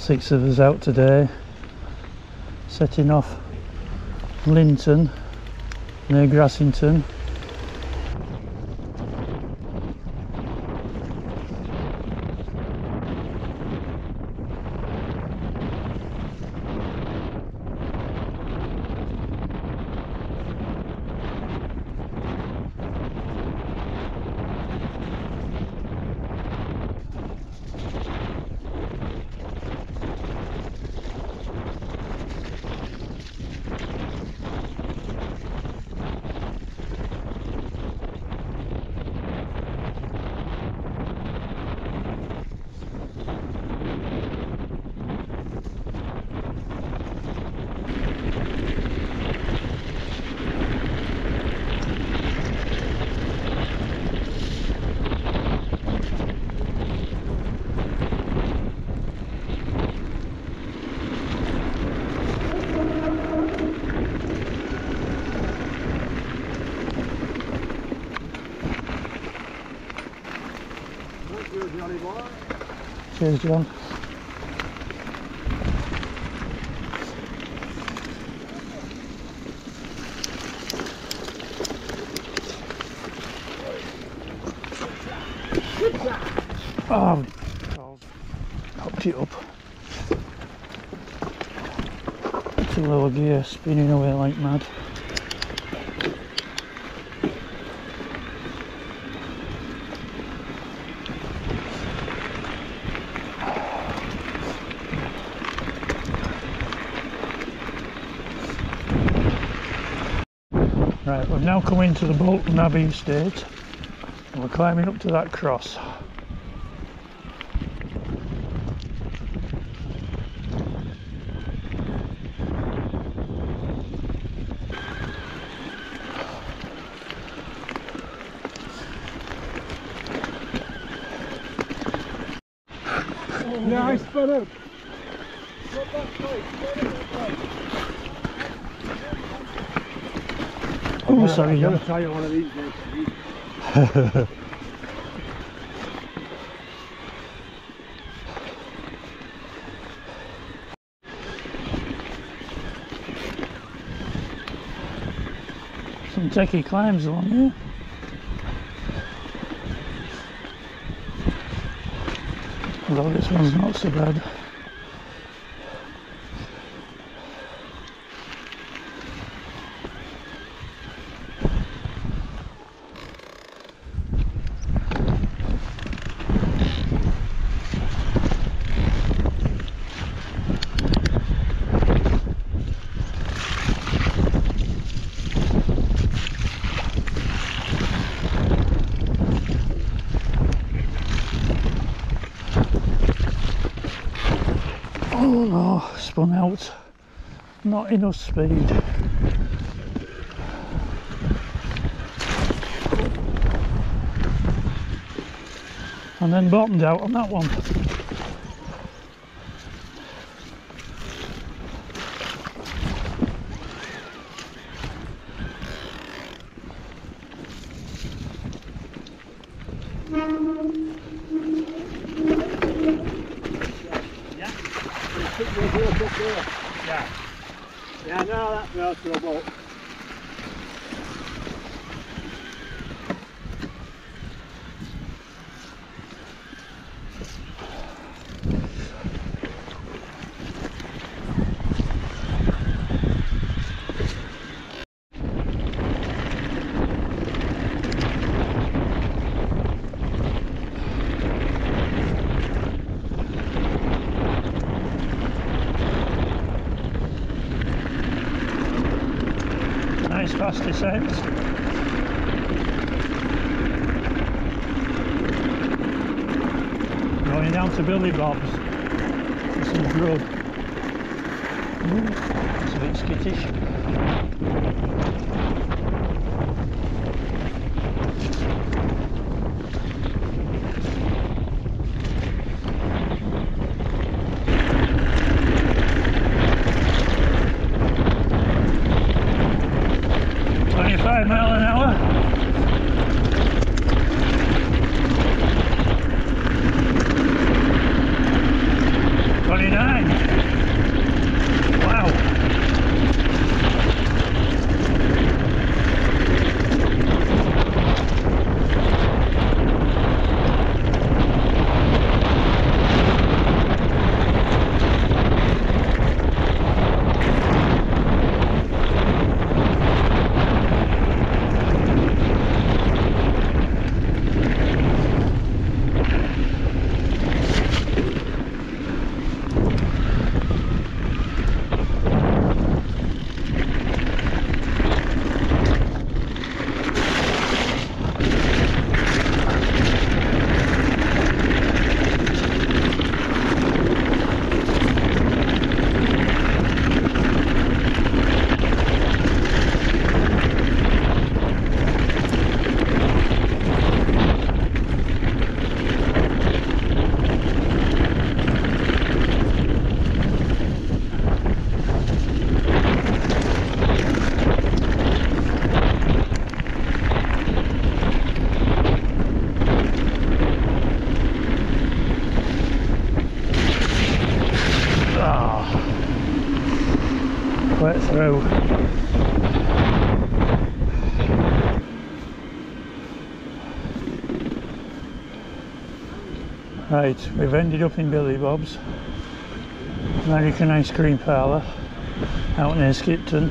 Six of us out today, setting off Linton near Grassington. Cheers, John. Oh, popped it up. To lower gear, spinning away like mad. Right, we've now into the Bolton Abbey estate and we're climbing up to that cross. Nice spun up. Sorry, I'm gonna try you one of these. Some techie climbs along here. Although this one's not so bad. Oh no, spun out. Not enough speed. And then bottomed out on that one. Descent. Going down to Billy Bob's for some grub. Ooh, hmm. it's a bit skittish. Through. Right, we've ended up in Billy Bob's American Ice Cream Parlour out near Skipton.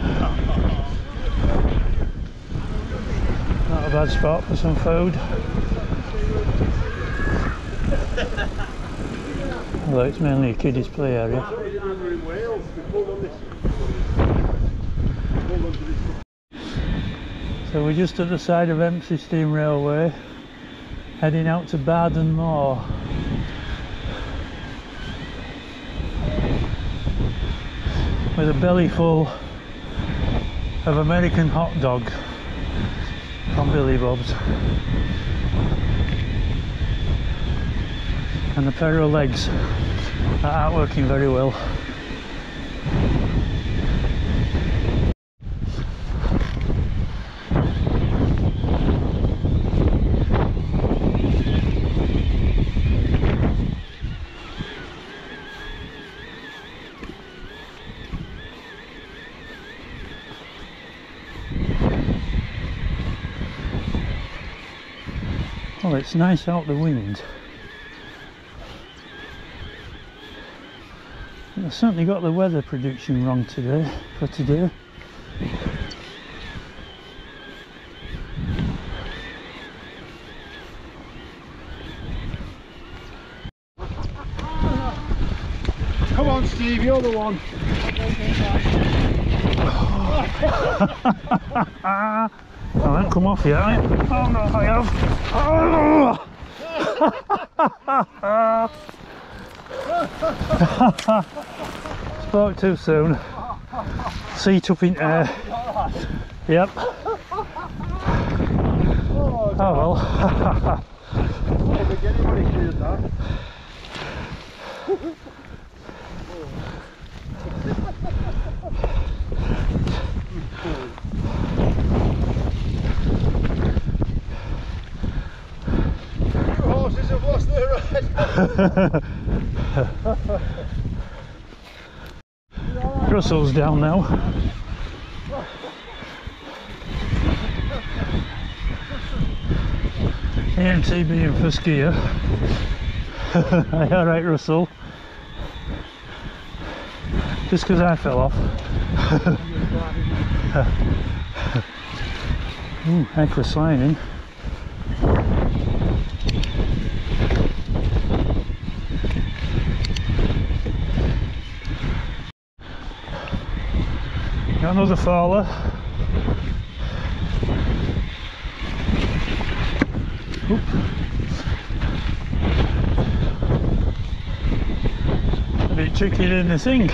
Not a bad spot for some food. Although it's mainly a kiddies play area. in Wales. We pulled on this. Pulled onto this. So we're just at the side of Embsay Steam Railway, heading out to Barden Moor. With a belly full of American hot dog from Billy Bob's. And a pair of legs aren't working very well. It's nice out the wind. I've certainly got the weather prediction wrong today for today. Come on, Steve, you're the one. I haven't come off yet, have Oh no, I have. Oh. Spoke too soon. Seat up in air. Yep. Oh, Oh well. Russell's down now. AMC being first. Alright Russell. Just because I fell off. Ooh, aqua lining. Another. Oop. A bit trickier than the sink.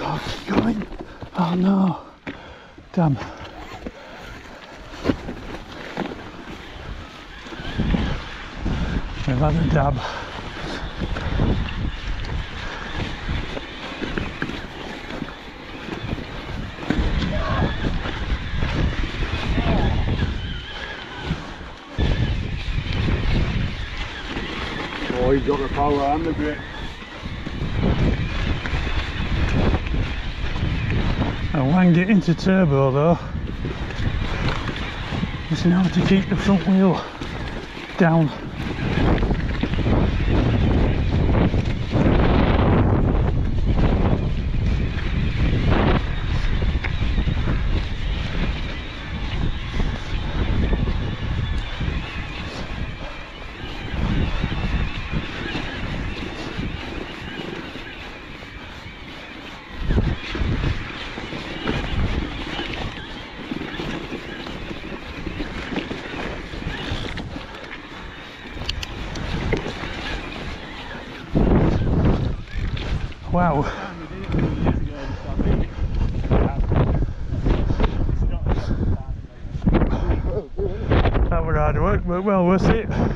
oh, keep going. Oh no. Damn. Another dab. He's got the power and the grip. I wanged it into turbo though. Just now to keep the front wheel down. Wow. That was hard work, but well worth it. I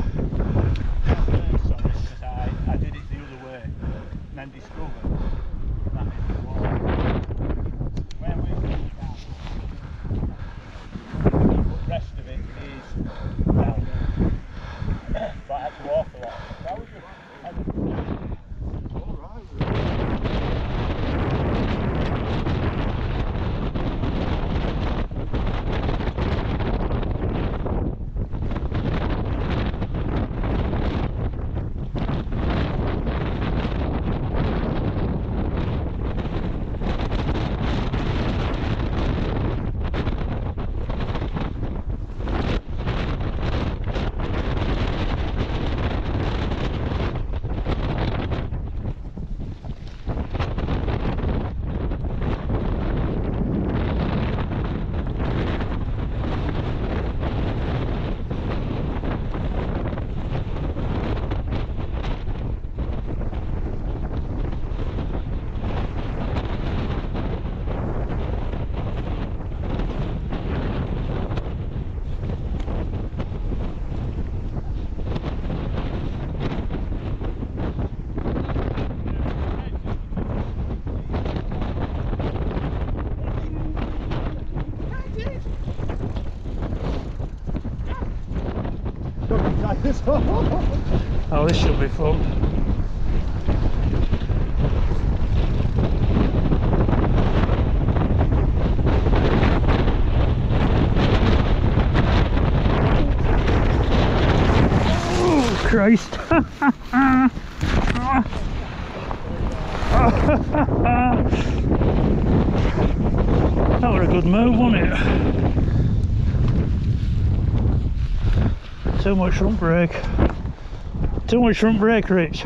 did it the other way and then discovered that is the wall. Where we put down, the rest of it is downhill. but I had to walk a lot. That was Oh, this should be fun. Oh, Christ. that was a good move, wasn't it? Too much front brake. Too much front brake, Rich.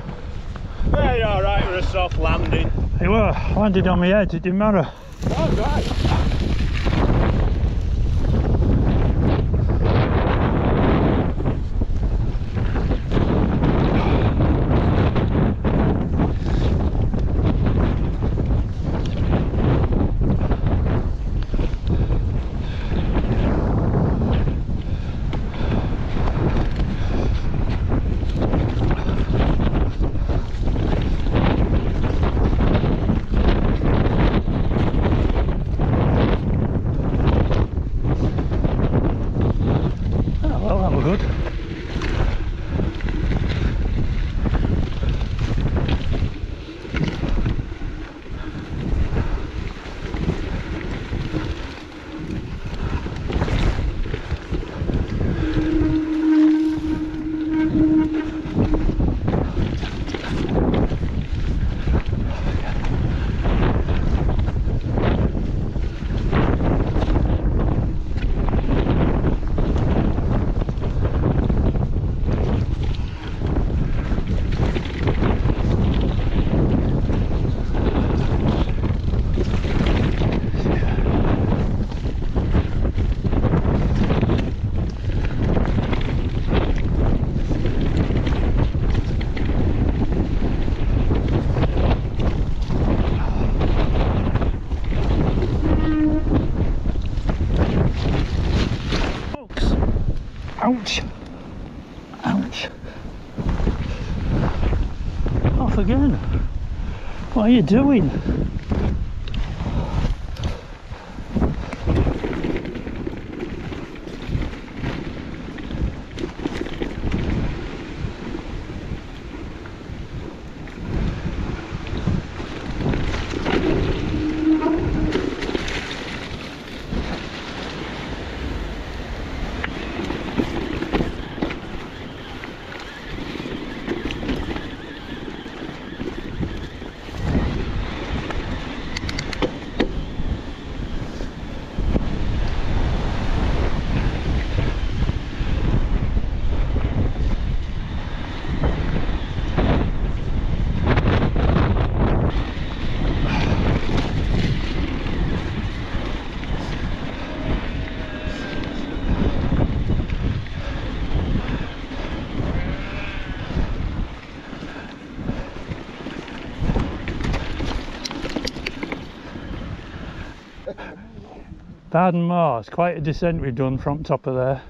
Yeah, you're alright with a soft landing. It were landed on my head, it didn't matter. Oh, alright. Ouch. Ouch. Off again. What are you doing? Barden Moor, it's quite a descent we've done from top of there.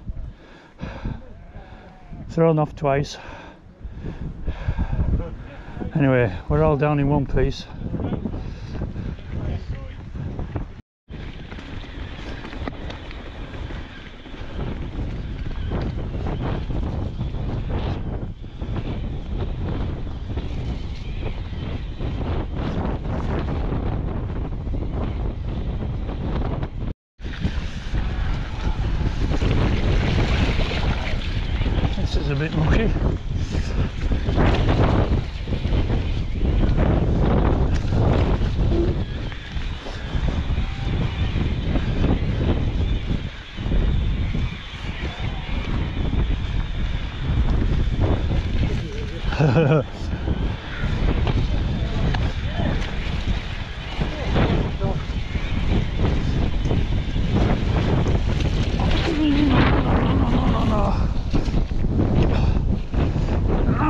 Thrown off twice. Anyway, we're all down in one piece. This is a bit mucky. I've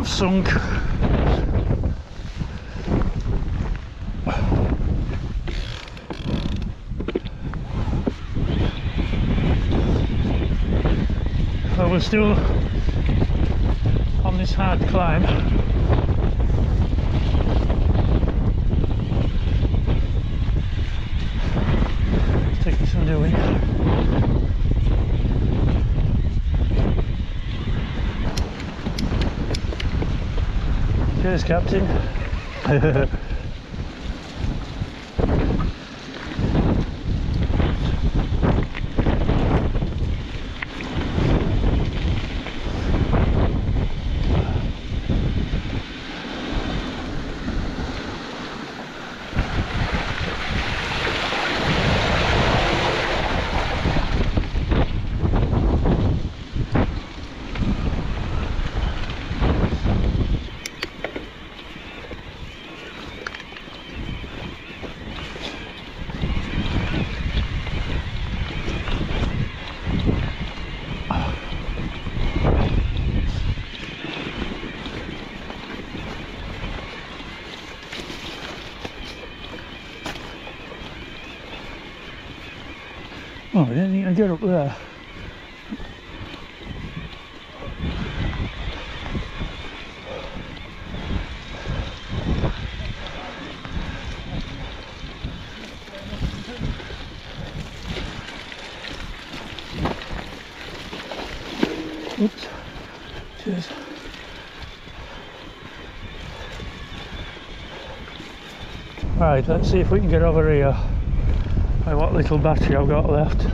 sunk. Still hard climb. Taking some doing. Cheers, Captain. I didn't I'd get up there. Oops. Cheers. Right, let's see if we can get over here by what little battery I've got left.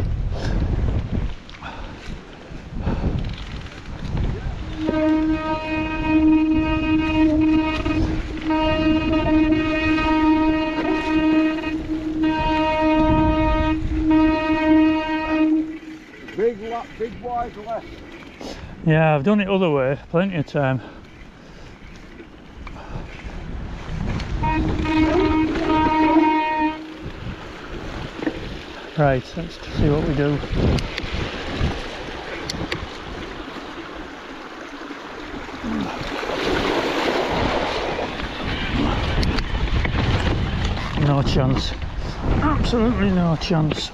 Big big wide left. Yeah, I've done it other way plenty of time. Right, let's see what we do. No chance. Absolutely no chance.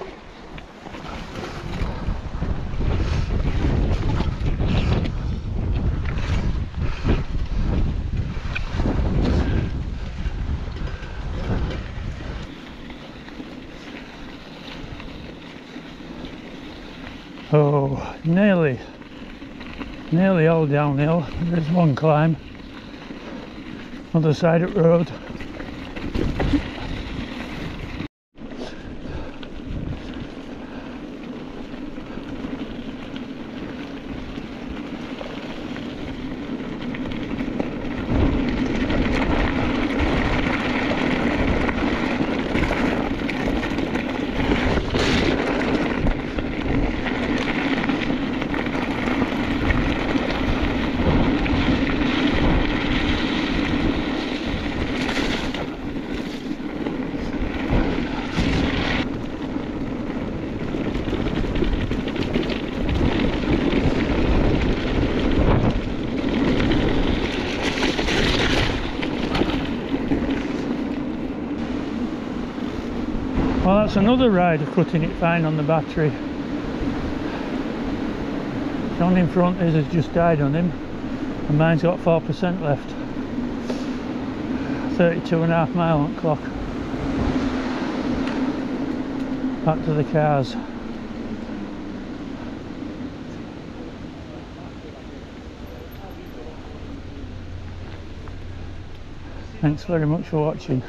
Oh, nearly, nearly all downhill. There's one climb. Other side of the road. Well, that's another rider putting it fine on the battery. John in front is has just died on him, and mine's got 4% left. 32 and a half mile on clock. Back to the cars. Thanks very much for watching.